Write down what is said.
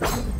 you